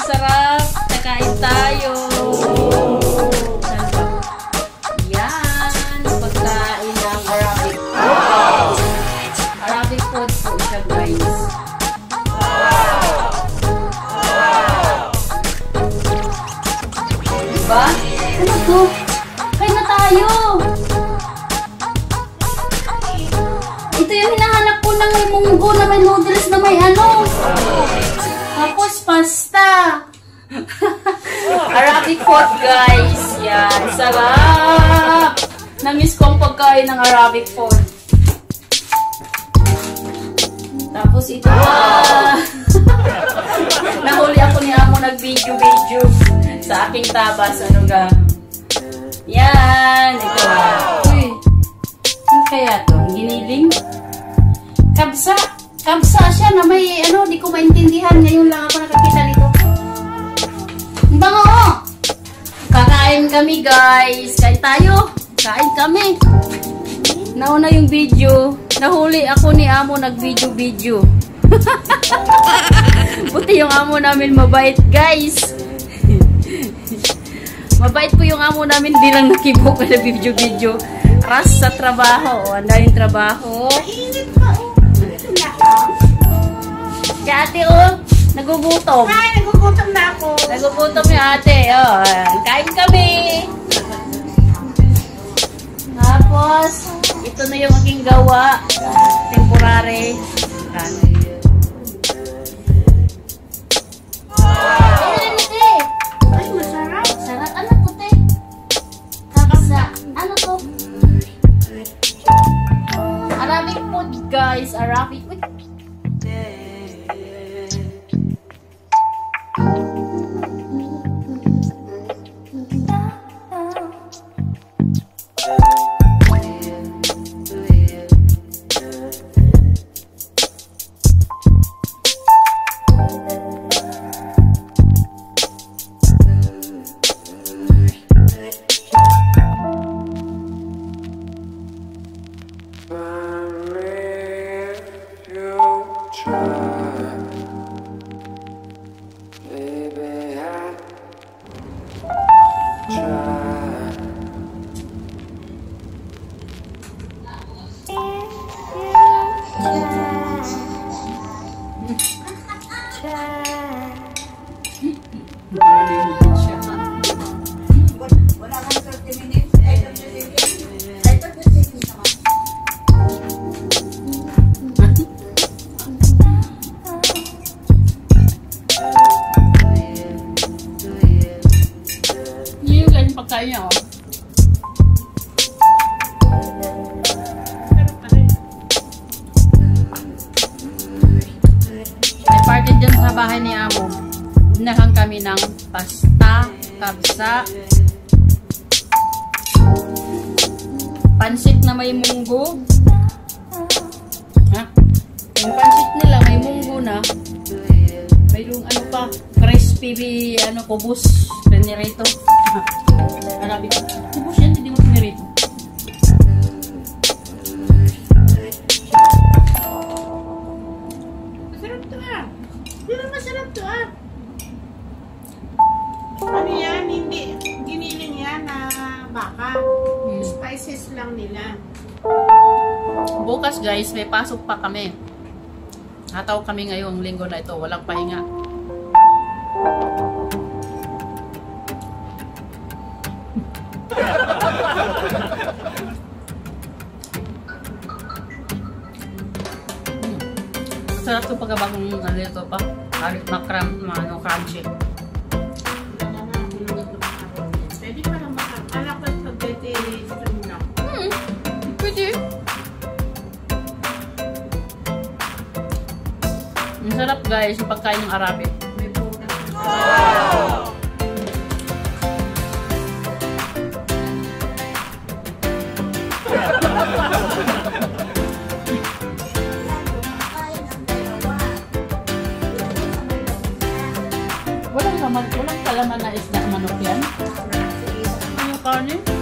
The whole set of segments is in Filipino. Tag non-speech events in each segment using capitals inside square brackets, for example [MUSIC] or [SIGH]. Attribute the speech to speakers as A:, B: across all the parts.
A: sarap. Kakain tayo. Yan. Pagkain ng Arabic food. Arabic food po siya guys. Diba? Ano to? Kain na tayo. Ito yung hinahanap ko ng may na may noodles na may ano. Tapos pasta. Arabic food guys. Yan. Sarap. Namiss ko ang pagkain ng Arabic food. Tapos ito ah. [LAUGHS] Nahuli ako ni Amo nag-video-video sa aking tabas. Ano ga? Yan. Ito ah. Uy. Ano kaya to? Giniling? Kabsa. Kabsa siya na may ano, di ko maintindihan. Ngayon lang ako nakakita nito. Ang bango! Kakain kami guys. Kain tayo. Kain kami. Nauna yung video. Nahuli ako ni Amo nag-video-video. [LAUGHS] Buti yung amo namin mabait guys. [LAUGHS] mabait po yung amo namin. Di lang nakibok na video-video. Ras sa trabaho. Ang daming trabaho. Kaya ate oh, nagugutom.
B: Ay, nagugutom na ako.
A: Nagugutom yung ate. Oh, kain kami. Tapos, ito na yung aking gawa. Temporary. Ano yun? Yung pagkain niya, oh. May party dyan sa bahay ni Amo. Binahan kami ng pasta, kabsa, pansit na may munggo. Ha? Yung pansit nila may munggo na. Mayroong ano pa, crispy, ano, kubos, pinirito. [LAUGHS] Arabi ko, kubos yan, hindi mo pinirito.
B: Masarap to ah. Di ba masarap to ah? Ano yan? Hindi. Giniling yan na baka. Spices lang nila.
A: Bukas guys, may pasok pa kami. Hataw kami ngayong linggo na ito, walang pahinga. Sarap ito ano ito pa. Halit makram, ano, crunchy.
B: Na. Pwede pa lang baka. Anak ko spaghetti string lang.
A: Hmm, pwede. Ang sarap guys, yung pagkain ng Arabic.
B: May bukas.
A: Walang, walang kalaman na isda manok yan. Yung karne?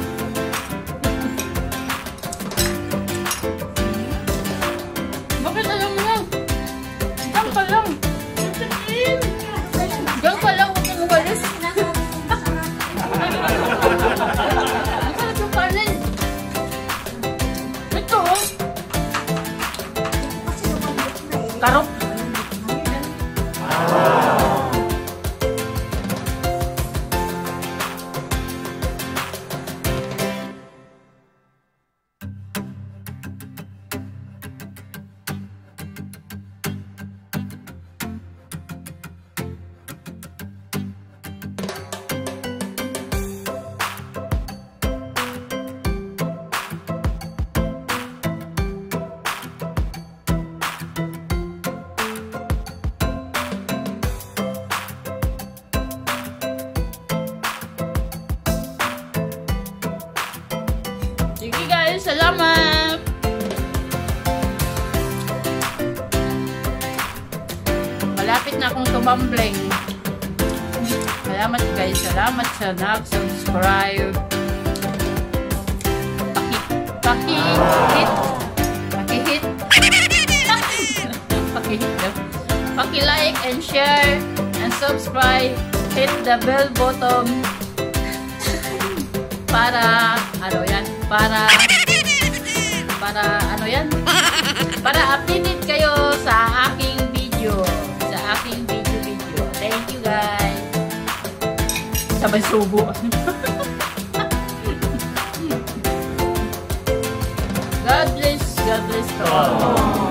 A: Malapit na akong tumambling. Salamat guys, salamat sa nag-subscribe. Paki, paki, hit, paki hit, paki hit, paki like and share and subscribe. Hit the bell button. Para ano yan? Para para ano yan? Para updated sabay subo God bless God bless to all.